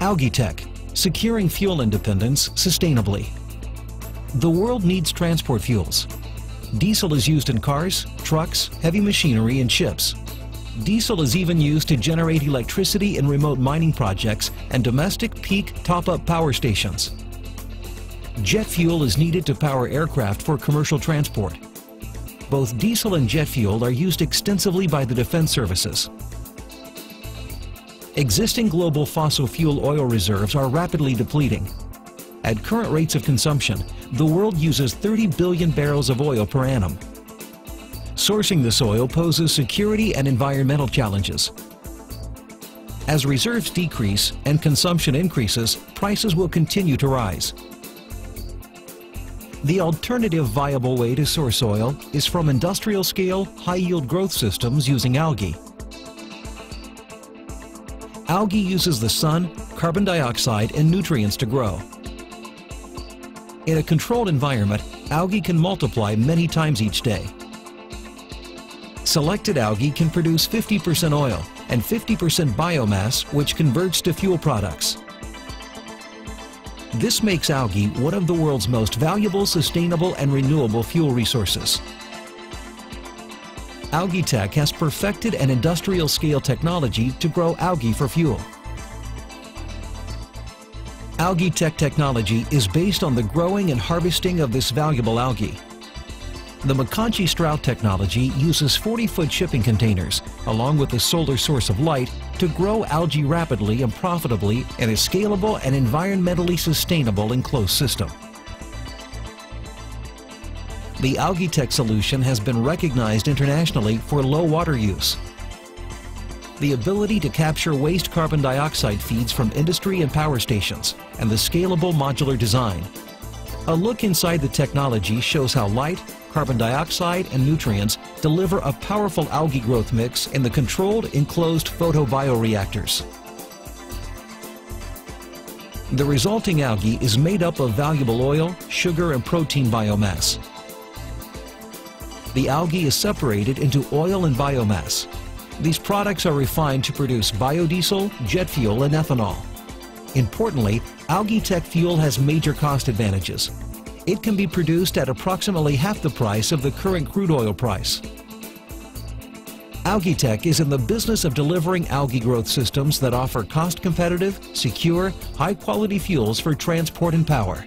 Algae.Tec, securing fuel independence sustainably. The world needs transport fuels. Diesel is used in cars, trucks, heavy machinery, and ships. Diesel is even used to generate electricity in remote mining projects and domestic peak top-up power stations. Jet fuel is needed to power aircraft for commercial transport. Both diesel and jet fuel are used extensively by the defense services. Existing global fossil fuel oil reserves are rapidly depleting. At current rates of consumption, the world uses 30 billion barrels of oil per annum. Sourcing this oil poses security and environmental challenges. As reserves decrease and consumption increases, prices will continue to rise. The alternative viable way to source oil is from industrial-scale, high-yield growth systems using algae. Algae uses the sun, carbon dioxide, and nutrients to grow. In a controlled environment, algae can multiply many times each day. Selected algae can produce 50% oil and 50% biomass, which converts to fuel products. This makes algae one of the world's most valuable, sustainable, and renewable fuel resources. Algae.Tec has perfected an industrial-scale technology to grow algae for fuel. Algae.Tec technology is based on the growing and harvesting of this valuable algae. The McConchie Stroud technology uses 40-foot shipping containers, along with a solar source of light, to grow algae rapidly and profitably in a scalable and environmentally sustainable enclosed system. The Algae.Tec solution has been recognized internationally for low water use. The ability to capture waste carbon dioxide feeds from industry and power stations, and the scalable modular design. A look inside the technology shows how light, carbon dioxide, and nutrients deliver a powerful algae growth mix in the controlled, enclosed photobioreactors. The resulting algae is made up of valuable oil, sugar, and protein biomass. The algae is separated into oil and biomass. These products are refined to produce biodiesel, jet fuel, and ethanol. Importantly, Algae.Tec fuel has major cost advantages, it can be produced at approximately half the price of the current crude oil price. Algae.Tec is in the business of delivering algae growth systems that offer cost-competitive, secure, high-quality fuels for transport and power.